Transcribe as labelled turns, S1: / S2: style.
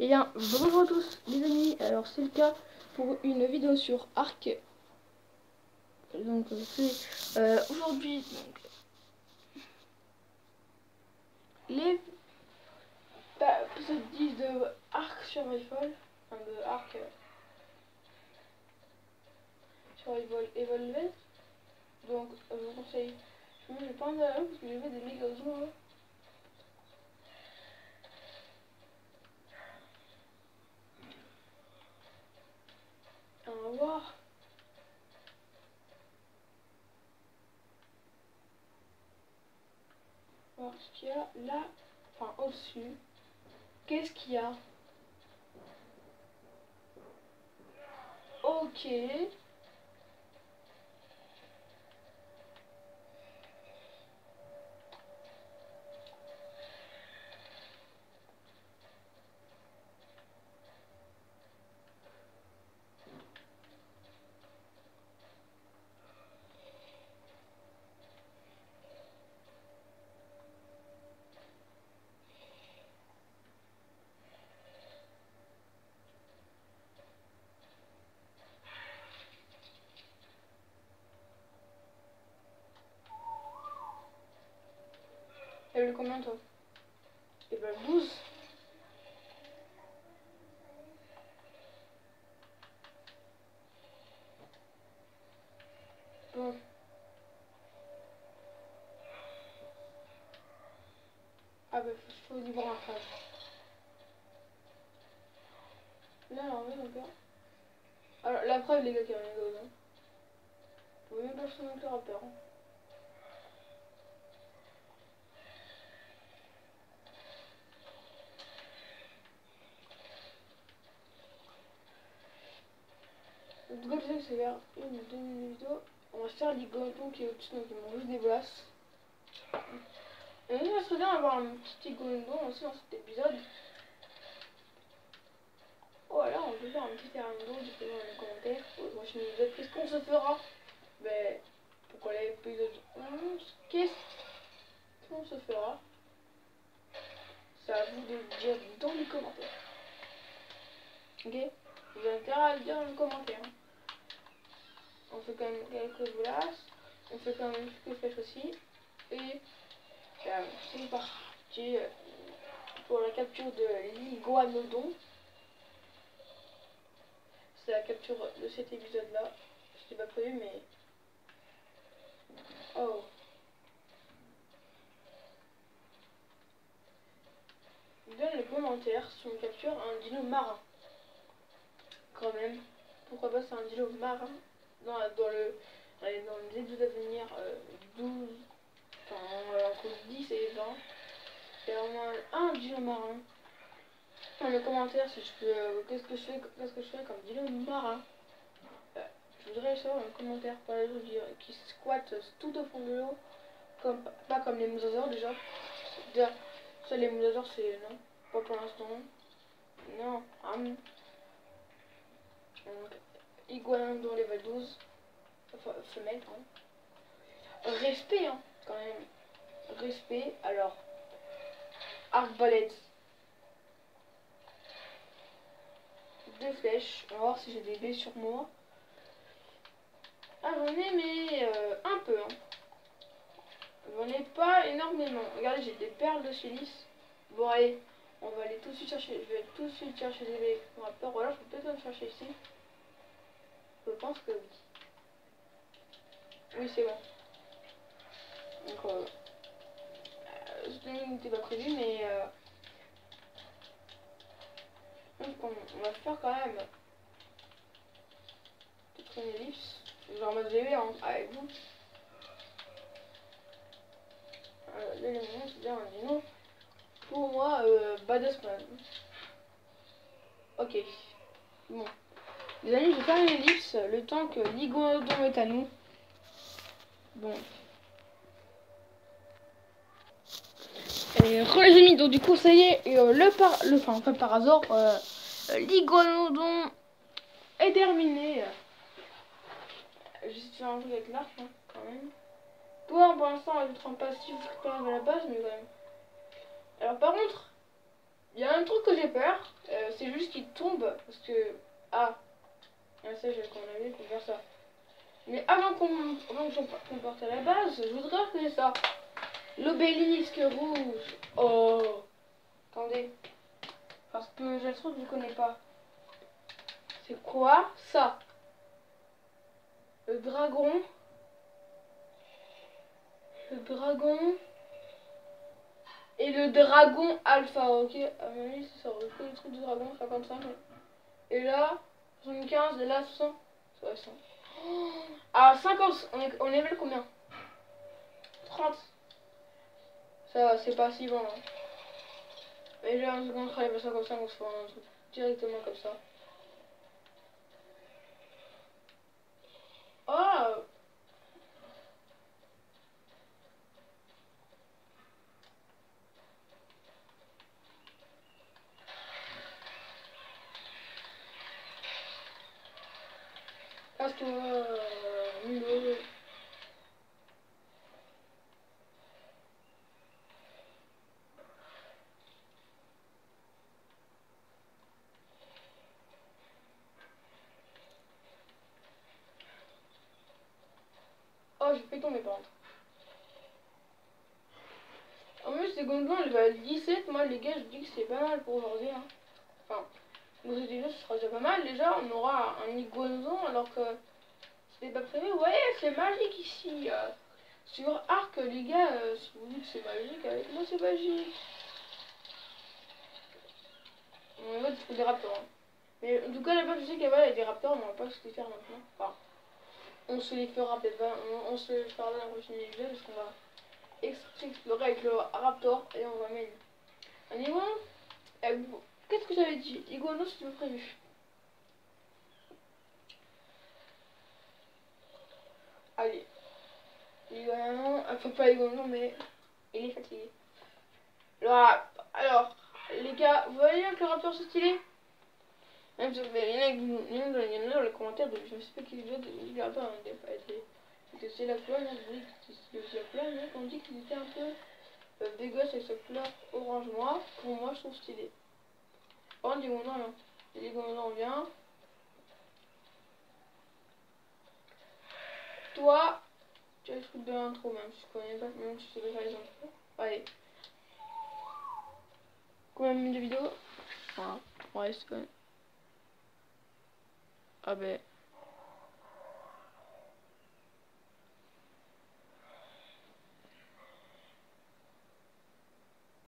S1: Et bien, bonjour à tous les amis, alors c'est le cas pour une vidéo sur Arc. Donc c'est euh, aujourd'hui les bah, épisode 10 de Arc Survival, enfin de Arc euh, Survival Evolved. Donc euh, je vous conseille, je vais pas en parce que j'ai des méga là. On va voir. voir ce qu'il y a là, enfin au-dessus? Qu'est-ce qu'il y a? Ok. Combien toi? Et ben 12. Bon. Ah bah faut, du. Là, alors. Alors, la preuve, les gars, qu'il y a hein. Même pas se monter rappeur. Hein. On va se faire l'igolon qui est au-dessus, donc ils m'ont juste des glaces. Et ça serait bien d'avoir un petit igolon aussi dans cet épisode. Voilà, on peut faire un petit terrain d'eau, dites-le dans les commentaires pour le prochain épisode. Qu'est-ce qu'on se fera Ben, pourquoi l'épisode 11 Qu'est-ce qu'on se fera? C'est à vous de le dire dans les commentaires. Ok? Vous avez intérêt à le dire dans les commentaires. On fait quand même quelques glaces, on fait quand même quelques flèches aussi, et euh, c'est parti euh, pour la capture de l'iguanodon. C'est la capture de cet épisode là, c'était pas prévu mais... Oh Donne les commentaires si on capture un dino marin. Quand même. Pourquoi pas c'est un dino marin? Dans, dans, le, dans les épisodes à venir, 12, euh, enfin, entre 10 et 20, il y a vraiment un dino marin. Dans les commentaires, si je peux, euh, qu'est-ce que je fais, qu'est-ce que je fais comme dino marin? Euh, je voudrais savoir un commentaire pour les autres qui squattent tout au fond de l'eau, comme, pas comme les mosasaures déjà. déjà ça, les mosasaures, c'est non, pas pour l'instant. Non, hum. Donc, Iguanodon level 12. Enfin, femelle, quand Respect, hein, quand même. Respect. Alors, arbalète. Deux flèches. On va voir si j'ai des baies sur moi. Ah, j'en ai, mais euh, un peu. Hein. J'en ai pas énormément. Regardez, j'ai des perles de silice. Bon, allez, on va aller tout de suite chercher. Je vais tout de suite chercher des baies. On va peur. Voilà, je peux peut-être en chercher ici. Je pense que oui. Oui, c'est bon. Donc, euh, euh n'était pas prévu, mais... Euh, donc, on, va faire quand même... Peut-être une ellipse. Genre mode VV hein, avec vous. Euh, L'élément, c'est bien un dino. Pour moi, euh, badass man. Ok. Bon. Les amis, je vais faire une ellipse le temps que l'iguanodon est à nous. Bon. Et les amis, donc du coup ça y est, euh, le par le enfin pas par hasard, euh, l'iguanodon est terminé. Juste faire un truc avec l'arc hein, quand même. Pour, pour l'instant je ne pas si vous à la base mais quand même. Alors par contre, il y a un truc que j'ai peur, euh, c'est juste qu'il tombe parce que ah, ah ça j'ai qu'on a vu pour faire ça. Mais avant qu'on qu parte à la base, je voudrais reconnaître ça. L'obélisque rouge. Oh, attendez, parce que j'ai l'impression que je connais pas. C'est quoi ça? Le dragon. Le dragon. Et le dragon alpha, ok À mon avis, c'est ça. Le truc du dragon, 55. Et là, 75, et là, 60. 60. Oh, à 50, on est, on level combien? 30. Ça c'est pas si bon. Hein. Mais j'ai un second travail à 55, on se fait un truc directement comme ça. Oh Casse-toi, euh, Oh, j'ai fait tomber par contre. En plus, c'est Gondon, il va à 17. Moi, les gars, je dis que c'est pas mal pour aujourd'hui. Hein. Enfin, vous déjà, ce sera déjà pas mal. Déjà, on aura un Iguanodon alors que c'était pas prévu. Voyez, c'est magique ici. Euh, sur Arc, les gars, euh, si vous dites c'est magique, avec moi, c'est magique. En fait, il faut des raptors. Hein. Mais en tout cas, là-bas, je sais qu'il y a des raptors, mais on va pas se les faire maintenant. Enfin, on se les fera peut-être pas, on, se les fera dans la prochaine épisode parce qu'on va explorer avec le Raptor et on va mettre un iguane. Qu'est-ce que j'avais dit? Iguano c'était prévu. Allez. Iguano, enfin pas Iguano mais il est fatigué. Alors, les gars, vous voyez que le Raptor c'est stylé? Même si vous avez rien dans les commentaires de je ne sais pas qui les autres, il n'a pas été. Que c'est la couleur, oui, c'est la couleur, mais on dit qu'il était un peu euh, avec sa couleur orange moi. Pour moi, je trouve stylé. Oh, on dit mon nom là. Il dit mon nom vient. Toi, tu as le truc de l'intro, même si je connais pas, même si je sais pas les intros. Allez. Combien de minutes de vidéo? Ouais, c'est quand. Ah ben,